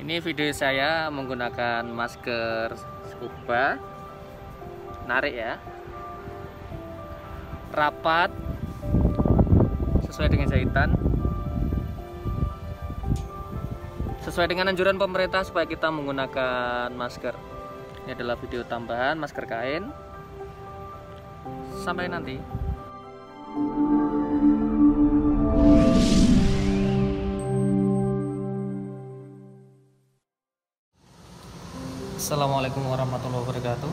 Ini video saya menggunakan masker scuba. Narik ya. Rapat sesuai dengan jahitan. Sesuai dengan anjuran pemerintah supaya kita menggunakan masker. Ini adalah video tambahan masker kain. Sampai nanti. Assalamualaikum warahmatullahi wabarakatuh.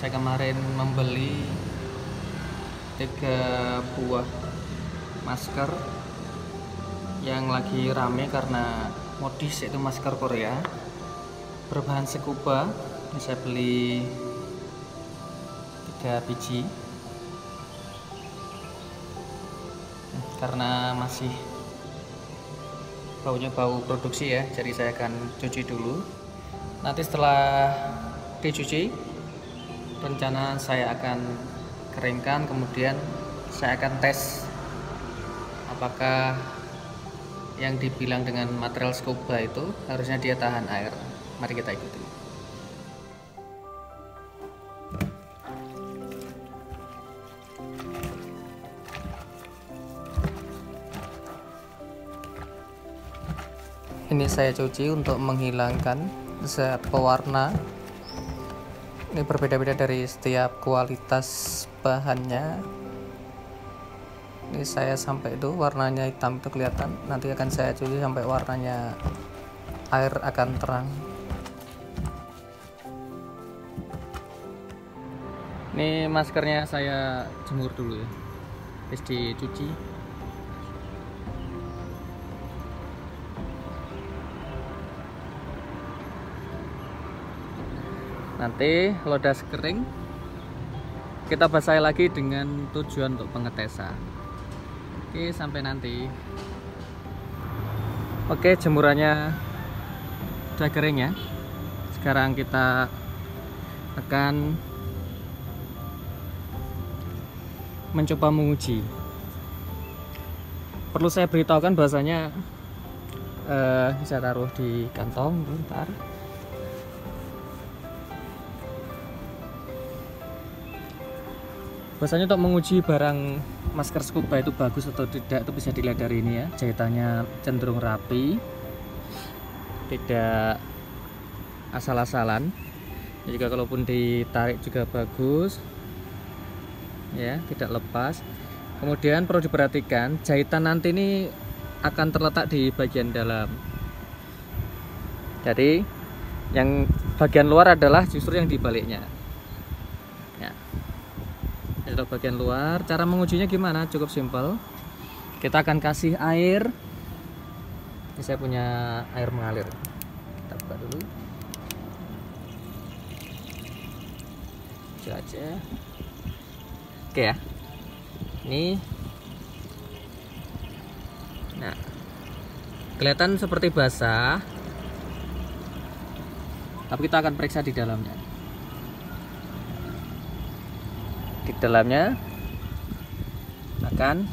Saya kemarin membeli tiga buah masker yang lagi rame karena modis yaitu masker Korea. Berbahan scuba ini saya beli tiga biji. Karena masih baunya bau produksi ya jadi saya akan cuci dulu nanti setelah dicuci rencana saya akan keringkan kemudian saya akan tes apakah yang dibilang dengan material scuba itu harusnya dia tahan air. Mari kita ikuti. Ini saya cuci untuk menghilangkan pewarna. Ini berbeda-beda dari setiap kualitas bahannya. Ini saya sampai itu warnanya hitam itu kelihatan. Nanti akan saya cuci sampai warnanya air akan terang. Ini maskernya saya jemur dulu ya. Habis dicuci nanti lodas kering kita basahi lagi dengan tujuan untuk pengetesan. Oke sampai nanti. Oke jemurannya sudah kering ya. Sekarang kita akan mencoba menguji. Perlu saya beritahukan bahasanya uh, bisa taruh di kantong bentar Biasanya untuk menguji barang masker scuba itu bagus atau tidak itu bisa dilihat dari ini ya. Jahitannya cenderung rapi. Tidak asal-asalan. Juga kalaupun ditarik juga bagus. Ya tidak lepas. Kemudian perlu diperhatikan jahitan nanti ini akan terletak di bagian dalam. Jadi yang bagian luar adalah justru yang dibaliknya itu bagian luar cara mengujinya gimana? Cukup simpel. Kita akan kasih air. Ini saya punya air mengalir. Kita buka dulu. Coba aja. Oke ya. Ini. Nah. Kelihatan seperti basah. Tapi kita akan periksa di dalamnya di dalamnya akan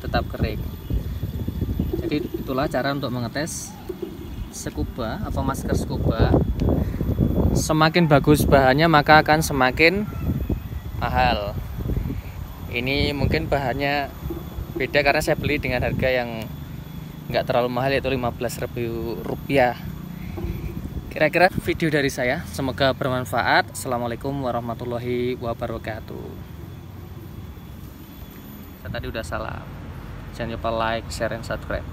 tetap kering. Jadi itulah cara untuk mengetes scuba atau masker scuba. Semakin bagus bahannya maka akan semakin mahal. Ini mungkin bahannya beda karena saya beli dengan harga yang nggak terlalu mahal yaitu 15.000 rupiah Kira-kira video dari saya, semoga bermanfaat. Assalamualaikum warahmatullahi wabarakatuh. Saya tadi udah salah. Jangan lupa like, share, dan subscribe.